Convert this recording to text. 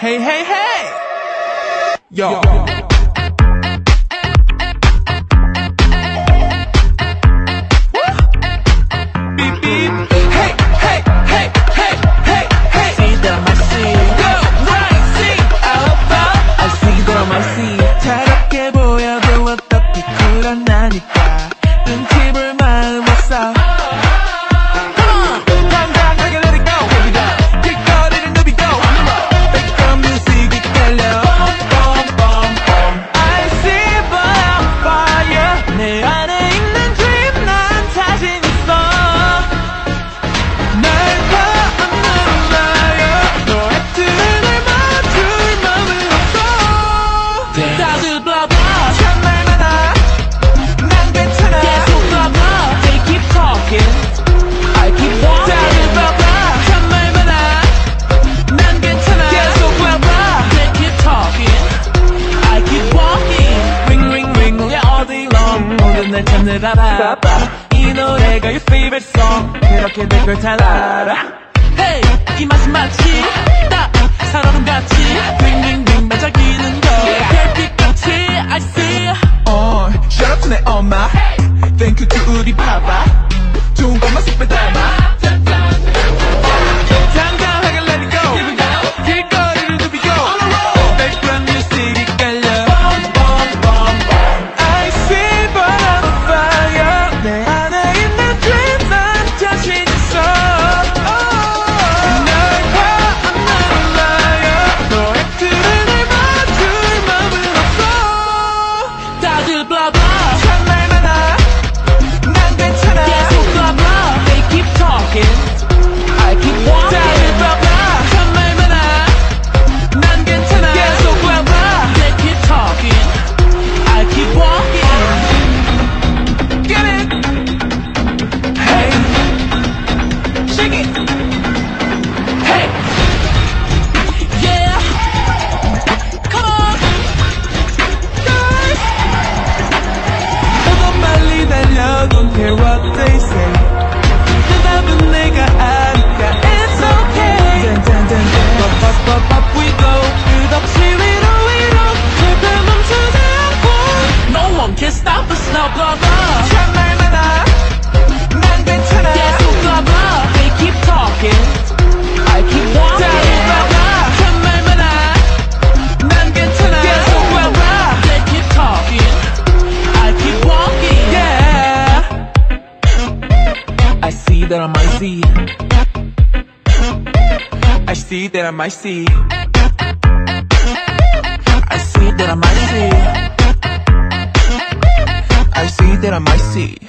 Hey, hey, hey! Yo! Yo. I'm 나를 알아 이 노래가 your favorite song. 그렇게 내 걸 잘 알아 Hey 이 맛은 마치 딱 사랑은 같이 빙빙빙 반짝이는 걸 별빛같이 I see oh, Shout out to 내 엄마. Thank you to 우리 바바. up that I might see. I see that I might see. I see that I might see. I see that I might see.